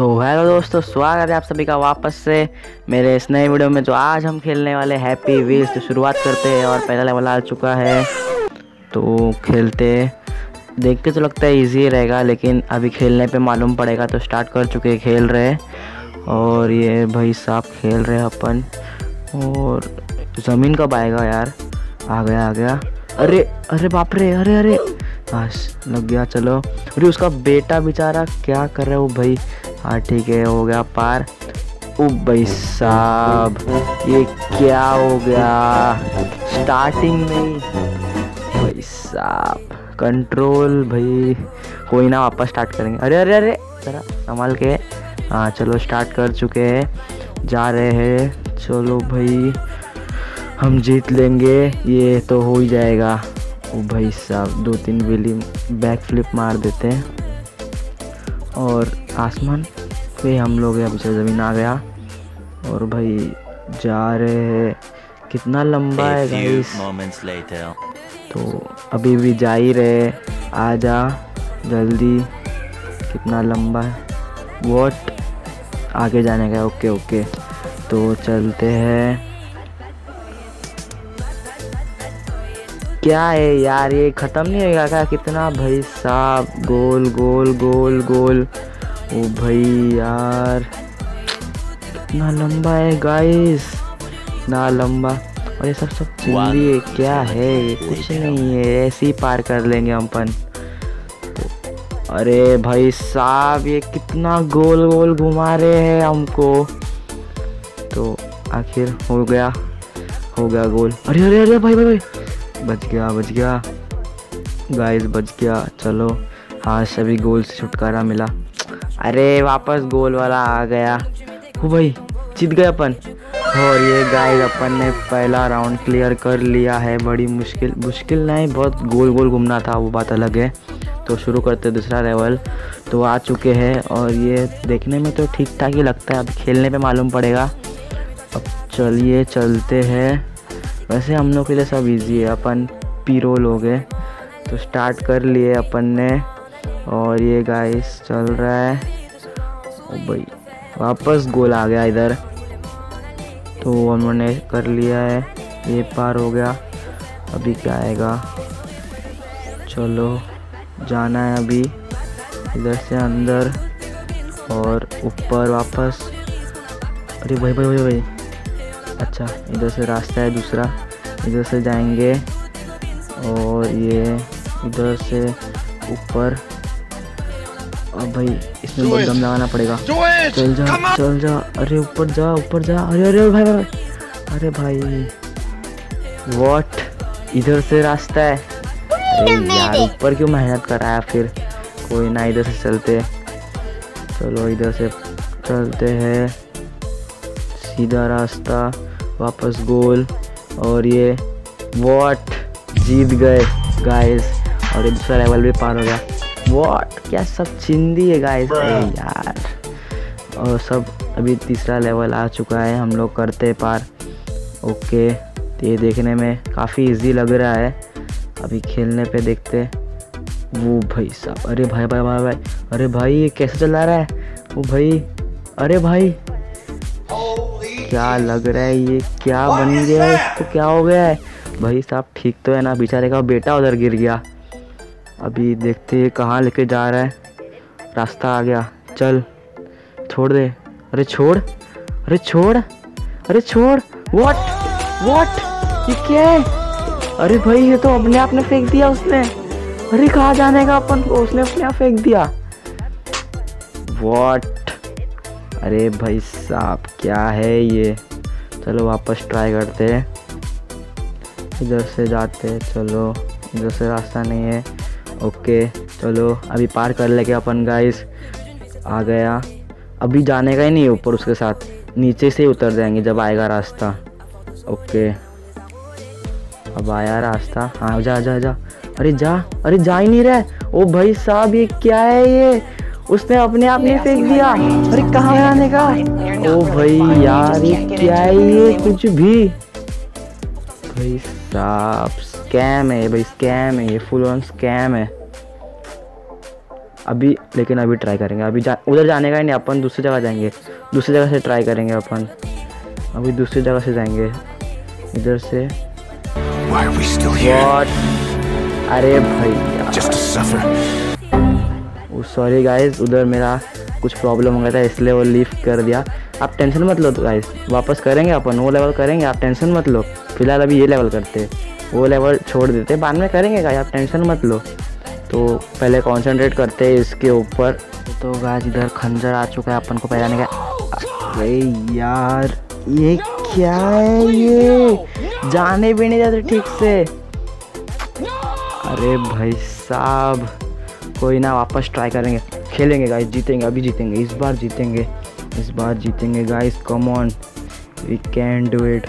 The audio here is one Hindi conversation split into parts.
सो हेलो दोस्तों, स्वागत है आप सभी का वापस से मेरे इस नए वीडियो में। जो आज हम खेलने वाले हैप्पी व्हील्स तो शुरुआत करते हैं और पहला लेवल आ चुका है। तो खेलते देख के तो लगता है इजी रहेगा, लेकिन अभी खेलने पे मालूम पड़ेगा तो स्टार्ट कर चुके खेल रहे और ये भाई साहब खेल रहे अपन। और ज़मीन कब आएगा यार? आ गया आ गया। अरे अरे बाप रे, अरे अरे। बस, लग गया, चलो। अरे उसका बेटा बेचारा क्या कर रहा है वो भाई? हाँ ठीक है, हो गया पार। ओ भाई साहब, ये क्या हो गया? स्टार्टिंग में भाई साहब कंट्रोल भाई। कोई ना, वापस स्टार्ट करेंगे। अरे अरे अरे, जरा संभाल के। हाँ चलो स्टार्ट कर चुके हैं। जा रहे हैं। चलो भाई, हम जीत लेंगे। ये तो हो ही जाएगा। ओ भाई साहब, दो तीन वेली बैक फ्लिप मार देते हैं। और आसमान पे हम लोग हैं पीछे ज़मीन आ गया। और भाई जा रहे हैं। कितना लंबा है गाइस तो अभी भी जा ही रहे आ जा जल्दी। कितना लंबा है। वॉट आगे जाने का ओके ओके। तो चलते हैं। क्या है यार ये ख़त्म नहीं होगा क्या? कितना भाई साहब गोल गोल गोल गोल। ओ भाई यार कितना लंबा है गाइस इतना लंबा। और ये सब सब चिल्ली है क्या है? कुछ नहीं है ऐसे ही पार कर लेंगे हम अपन। अरे भाई साहब ये कितना गोल गोल घुमा रहे हैं हमको। तो आखिर हो गया हो गया गोल। अरे अरे अरे भाई भाई भाई। बच गया बच गया। गाइस बच गया। चलो हाँ सभी गोल से छुटकारा मिला। अरे, वापस गोल वाला आ गया। हो भाई, जीत गए अपन। और ये गाइस अपन ने पहला राउंड क्लियर कर लिया है। बड़ी मुश्किल मुश्किल नहीं, बहुत गोल गोल घूमना था, वो बात अलग है। तो शुरू करते दूसरा लेवल तो आ चुके हैं, और ये देखने में तो ठीक ठाक ही लगता है। अब खेलने पे मालूम पड़ेगा। अब चलिए, चलते हैं। वैसे हम लोग के लिए सब इजी है। अपन पीरो लोग हैं तो स्टार्ट कर लिए अपन ने। और ये गाइस चल रहा है। ओ भाई, वापस गोल आ गया इधर। तो उन्होंने कर लिया है। ये पार हो गया। अभी क्या आएगा? चलो, जाना है अभी। इधर से अंदर और ऊपर वापस। अरे भाई भाई भाई भाई। अच्छा इधर से रास्ता है दूसरा। इधर से जाएँगे और ये इधर से ऊपर। अब भाई इसमें बहुत दम लगाना पड़ेगा। चल जा चल जा। अरे ऊपर जा ऊपर जा। अरे अरे भाई भाई। अरे भाई। वॉट इधर से रास्ता है। अरे यार ऊपर क्यों मेहनत कराया फिर? कोई ना इधर से चलते। चलो इधर से चलते हैं। सीधा रास्ता। वापस गोल। और ये वॉट जीत गए गाइस और ये दूसरा लेवल भी पार हो गया। वॉट क्या सब चिंदी है गाइस यार। और सब अभी तीसरा लेवल आ चुका है, हम लोग करते पार। ओके तो ये देखने में काफ़ी इजी लग रहा है। अभी खेलने पे देखते वो भाई साहब, अरे भाई भाई भाई भाई। अरे भाई, ये कैसे चला रहा है? वो भाई, अरे भाई क्या लग रहा है ये? क्या बन गया? है इसको क्या हो गया है? भाई साहब ठीक तो है ना? बेचारे का बेटा उधर गिर गया। अभी देखते हैं कहाँ लेके जा रहा है। रास्ता आ गया। चल छोड़ दे। अरे छोड़ अरे छोड़ अरे छोड़। वॉट वॉट ये क्या है? अरे भाई ये तो अपने आप ने फेंक दिया उसने। अरे कहाँ जाने का अपन? उसने अपने आप फेंक दिया। व्हाट अरे भाई साहब, क्या है ये? चलो वापस ट्राई करते हैं। इधर से जाते हैं, चलो। इधर से रास्ता नहीं है। ओके, चलो। अभी पार कर लेके अपन गाइस आ गया। अभी जाने का ही नहीं है ऊपर उसके साथ। नीचे से ही उतर जाएँगे जब आएगा रास्ता। ओके। अब आया रास्ता। हाँ जा जा जा। अरे जा अरे जा ही नहीं रहा ओ भाई साहब, ये क्या है ये? उसने अपने आप नहीं फेंक दिया। अरे कहाँ जाने का? ओ भाई यार ये क्या है ये? कुछ भी। भाई साहब स्कैम है भाई स्कैम है ये फुल ऑन स्कैम है। अभी लेकिन अभी ट्राई करेंगे। अभी जा उधर जाने का ही नहीं अपन दूसरी जगह जाएँगे। दूसरी जगह से ट्राई करेंगे अपन। अभी दूसरी जगह से जाएँगे। इधर से? What? अरे भाई. सॉरी गाइस उधर मेरा कुछ प्रॉब्लम हो गया था, इसलिए वो लीव कर दिया। आप टेंशन मत लो गाइस वापस करेंगे अपन, वो लेवल करेंगे, आप टेंशन मत लो। फ़िलहाल अभी ये लेवल करते वो लेवल छोड़ देते बाद में करेंगे गाइस आप टेंशन मत लो। तो पहले कॉन्सेंट्रेट करते हैं इसके ऊपर। तो गाइस इधर खंजर आ चुका है अपन को पहचाने का। अरे यार, ये क्या है ये? जाने भी नहीं जाते ठीक से। अरे भाई साहब। कोई ना वापस ट्राई करेंगे। खेलेंगे गाइस जीतेंगे, अभी जीतेंगे, इस बार जीतेंगे, इस बार जीतेंगे guys come on we can do it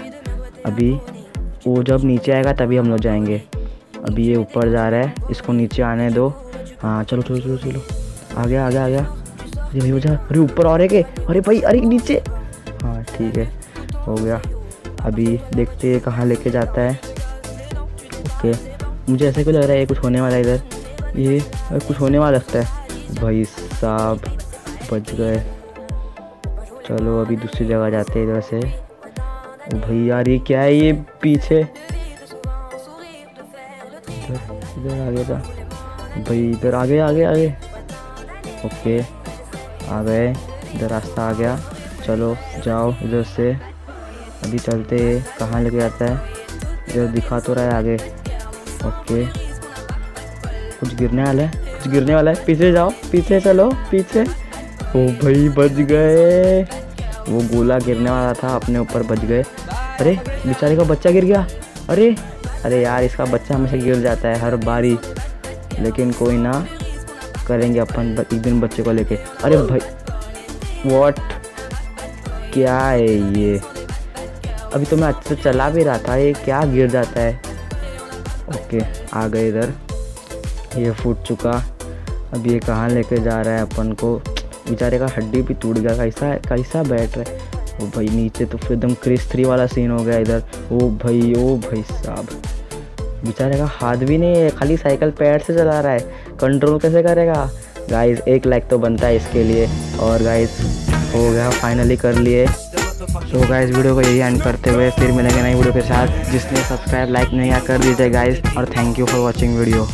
अभी वो जब नीचे आएगा तभी हम लोग जाएँगे। अभी ये ऊपर जा रहा है, इसको नीचे आने दो। हाँ चलो चलो चलो चलो। आ गया आ गया आ गया। अरे भाई हो जा अरे ऊपर और है। अरे भाई, अरे नीचे। हाँ ठीक है, हो गया। अभी देखते हैं कहाँ लेके जाता है। ओके, मुझे ऐसा क्यों लग रहा है ये कुछ होने वाला है इधर? ये कुछ होने वाला लगता है। भाई साहब, बच गए। चलो, अभी दूसरी जगह जाते हैं इधर से। भाई यार, ये क्या है? ये पीछे। इधर इधर आगे था। भाई इधर आगे आगे आगे ओके, आ गए। इधर रास्ता आ गया। चलो, जाओ इधर से। अभी चलते कहाँ लेके जाता है? इधर दिखा तो रहा है आगे। ओके। कुछ गिरने वाला है, कुछ गिरने वाला है। पीछे जाओ, पीछे चलो, पीछे। ओ भाई बच गए। वो गोला गिरने वाला था, अपने ऊपर बच गए। अरे, बेचारे का बच्चा गिर गया। अरे अरे यार, इसका बच्चा हमेशा गिर जाता है हर बारी। लेकिन कोई ना, करेंगे अपन एक दिन बच्चे को लेके। अरे भाई वॉट क्या है ये? अभी तो मैं अच्छे से चला भी रहा था, ये क्या गिर जाता है? ओके, आ गए इधर। ये फूट चुका। अब ये कहाँ लेके जा रहा है अपन को? बेचारे का हड्डी भी टूट गया, कैसा कैसा बैठ रहा है? ओ भाई, नीचे तो फिर एकदम क्रिस थ्री वाला सीन हो गया इधर। ओ भाई ओ भाई साहब। बेचारे का हाथ भी नहीं है, खाली साइकिल पैर से चला रहा है। कंट्रोल कैसे करेगा? गाइस एक लाइक तो बनता है इसके लिए। और गाइस हो गया फाइनली कर लिए। तो गाइस वीडियो को यही एंड करते हुए फिर मिलेंगे नई वीडियो के साथ। जिसने सब्सक्राइब लाइक नहीं कर दीजिए गाइस और thank you for watching video